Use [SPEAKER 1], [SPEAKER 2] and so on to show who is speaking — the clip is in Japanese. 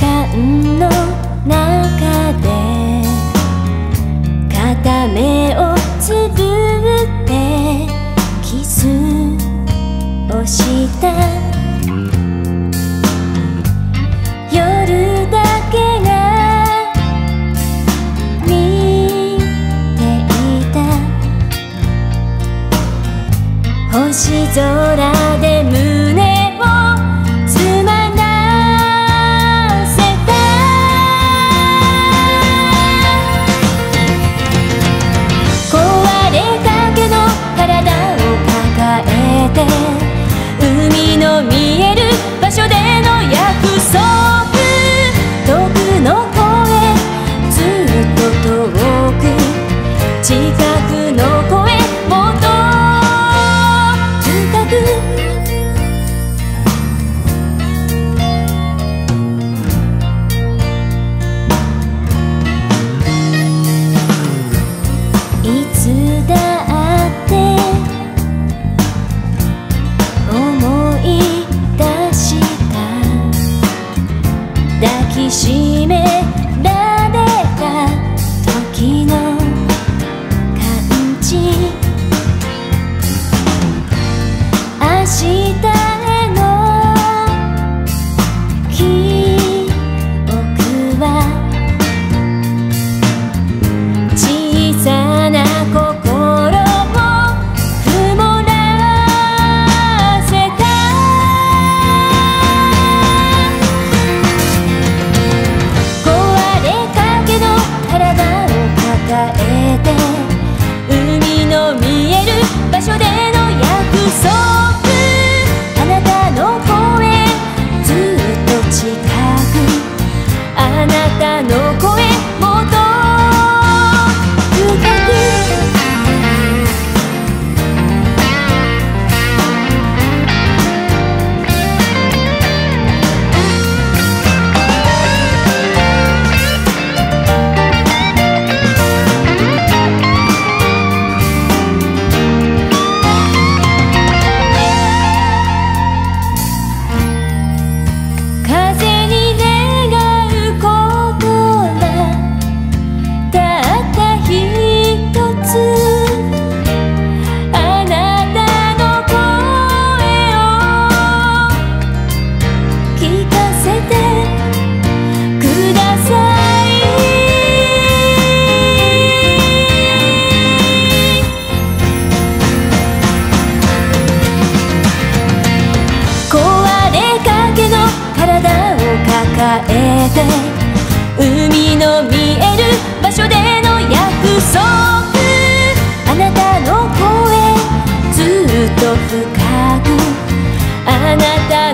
[SPEAKER 1] 間の中で片目をつぶってキスをした。夜だけが見ていた。星空で海の見える場所での約束遠くの声ずっと遠く近くの声もっと深くいつだきしめての見える場所での約束。あなたの声ずっと深く。あなたの